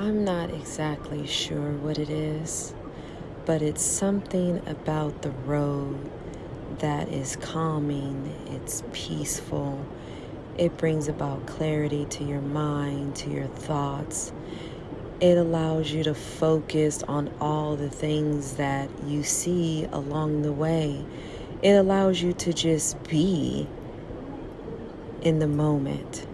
I'm not exactly sure what it is, but it's something about the road that is calming, it's peaceful, it brings about clarity to your mind, to your thoughts. It allows you to focus on all the things that you see along the way. It allows you to just be in the moment.